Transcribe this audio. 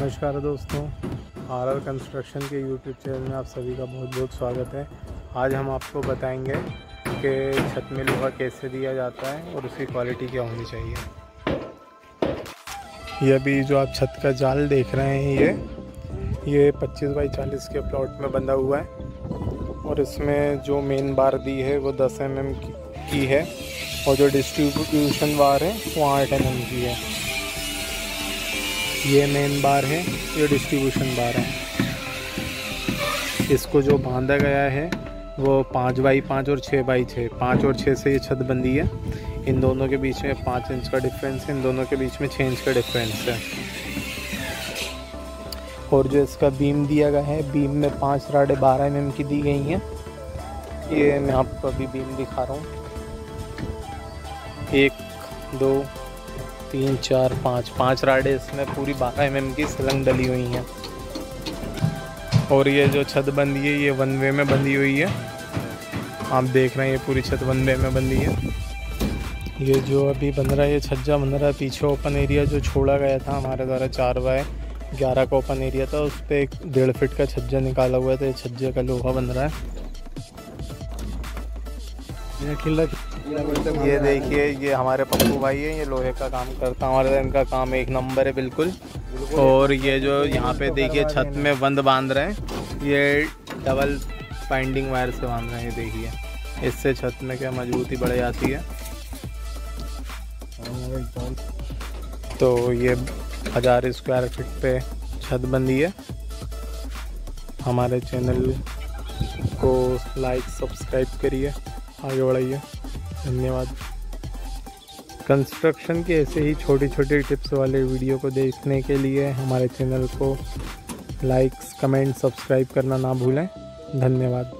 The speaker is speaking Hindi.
नमस्कार दोस्तों आर आर कंस्ट्रक्शन के यूट्यूब चैनल में आप सभी का बहुत बहुत स्वागत है। आज हम आपको बताएँगे कि छत में लोहा कैसे दिया जाता है और उसकी क्वालिटी क्या होनी चाहिए। ये अभी जो आप छत का जाल देख रहे हैं, ये ये 25 बाई 40 के प्लॉट में बंधा हुआ है और इसमें जो मेन बार दी है, वो 10 एम mm की है और जो डिस्ट्रीब्यूशन बार है, वो आठ एम mm की है। ये मेन बार है, ये डिस्ट्रीब्यूशन बार है। इसको जो बांधा गया है, वो पाँच बाई पाँच और छः बाई छः, पाँच और छः से ये छत बंदी है। इन दोनों के बीच में पाँच इंच का डिफरेंस है, इन दोनों के बीच में छः इंच का डिफरेंस है। और जो इसका बीम दिया गया है बीम में पाँच राडे बारह एम की दी गई हैं। ये मैं आपको अभी बीम दिखा रहा हूँ। एक, दो तीन, चार, पाँच पाँच राडे इसमें पूरी बारह एम की सलंग डली हुई हैं। और ये जो छत बंदी है, ये वन वे में बंधी हुई है। आप देख रहे हैं, ये पूरी छत वन वे में बंदी है। ये जो अभी बन रहा है, ये छज्जा बन रहा है, पीछे ओपन एरिया जो छोड़ा गया था हमारे द्वारा चार बाय ग्यारह का ओपन एरिया था, उस पर एक डेढ़ फिट का छज्जा निकाला हुआ था ये छज्जे का लोहा बन रहा है। ये देखिए, ये हमारे पप्पू भाई है, ये लोहे का काम करता है, हमारे इनका काम एक नंबर है, बिल्कुल। और ये जो यहाँ पे देखिए, छत में बंद बाँध रहे हैं, ये डबल बाइंडिंग वायर से बाँध रहे हैं, ये देखिए। इससे छत में क्या मजबूती बढ़ जाती है। तो ये हज़ार स्क्वायर फीट पे छत बंदी है। हमारे चैनल को लाइक सब्सक्राइब करिए। आगे बढ़ाइए। धन्यवाद। कंस्ट्रक्शन के ऐसे ही छोटी छोटी टिप्स वाले वीडियो को देखने के लिए हमारे चैनल को लाइक्स कमेंट सब्सक्राइब करना ना भूलें। धन्यवाद।